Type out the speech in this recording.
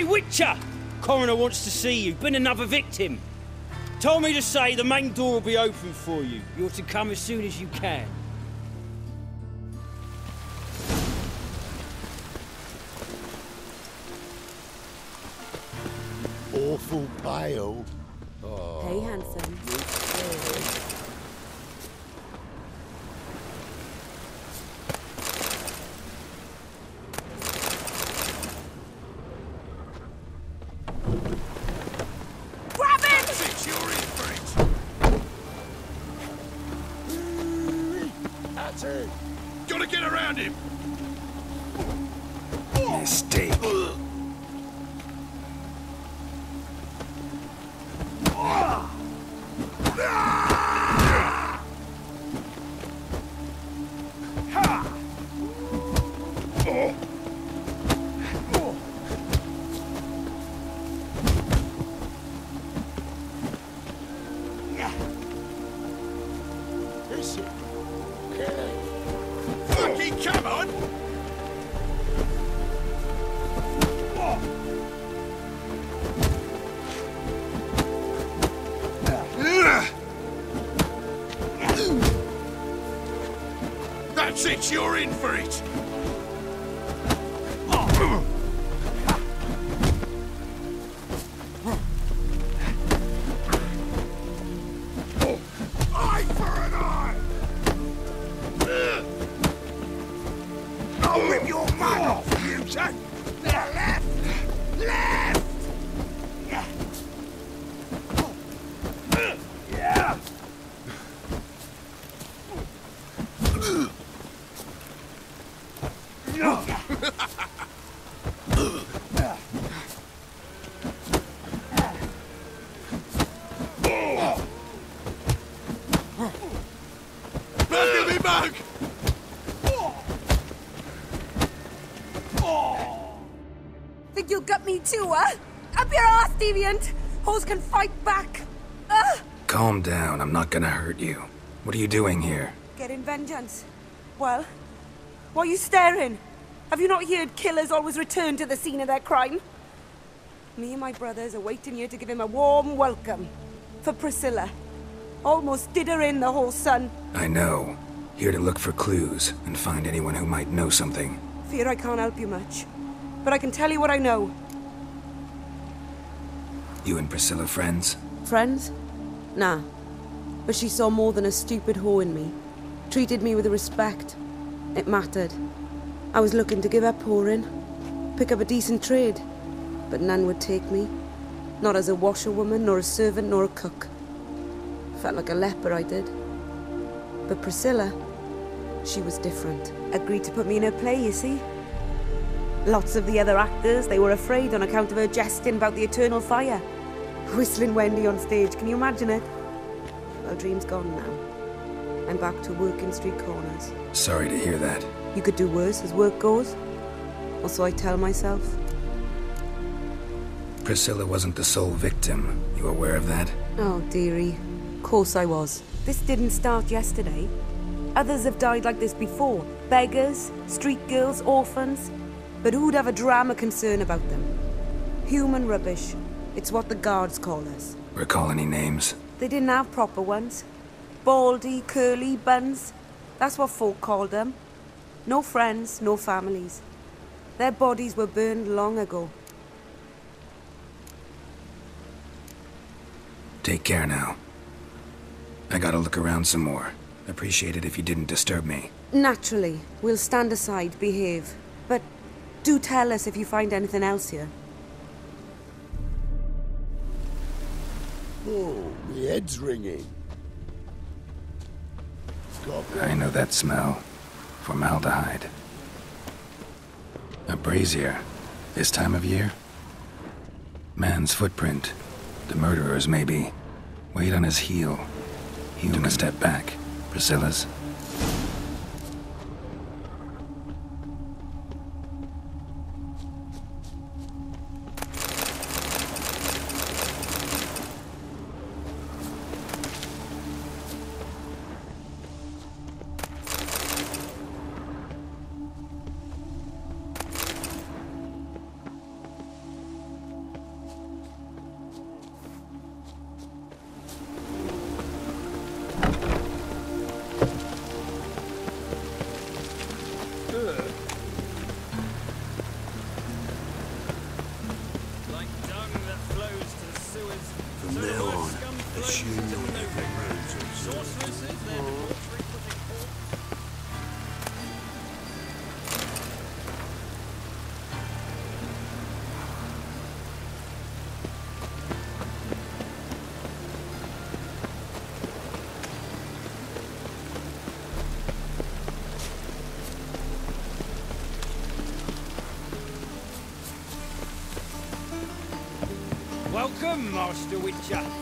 Hey, Witcher! Coroner wants to see you. Been another victim. Told me to say the main door will be open for you. You're to come as soon as you can. Awful pale. Hey, handsome. Him! Six, you're in for it. That's it. Gotta get around him. Is? Okay. Fucking come on. That's it, you're in for it. I'll rip your mug off, you son! Left! Left! Yeah! Yeah! Look at me mug! Think you'll gut me too, huh? Up your ass, deviant! Hoes can fight back! Ugh! Calm down, I'm not gonna hurt you. What are you doing here? Getting vengeance. Well, why are you staring? Have you not heard killers always return to the scene of their crime? Me and my brothers are waiting here to give him a warm welcome. For Priscilla. Almost did her in, the whole son. I know. Here to look for clues and find anyone who might know something. Fear I can't help you much. But I can tell you what I know. You and Priscilla friends? Friends? Nah. But she saw more than a stupid whore in me. Treated me with respect. It mattered. I was looking to give up whoring. Pick up a decent trade. But none would take me. Not as a washerwoman, nor a servant, nor a cook. Felt like a leper, I did. But Priscilla, she was different. Agreed to put me in her play, you see? Lots of the other actors, they were afraid on account of her jesting about the eternal fire. Whistling Wendy on stage, can you imagine it? Well, dream's gone now. I'm back to working street corners. Sorry to hear that. You could do worse as work goes. Or so I tell myself. Priscilla wasn't the sole victim. You aware of that? Oh, dearie. Of course I was. This didn't start yesterday. Others have died like this before. Beggars, street girls, orphans. But who'd have a drama concern about them? Human rubbish. It's what the guards call us. Recall any names? They didn't have proper ones. Baldy, curly, buns. That's what folk called them. No friends, no families. Their bodies were burned long ago. Take care now. I gotta look around some more. Appreciate it if you didn't disturb me. Naturally, we'll stand aside, behave. But do tell us if you find anything else here. Oh, my head's ringing. I know that smell. Formaldehyde. A brazier. This time of year? Man's footprint. The murderer's, maybe. Weight on his heel. He took a step back. Priscilla's. From now on, assume your epic robes of Come, Master Witcher.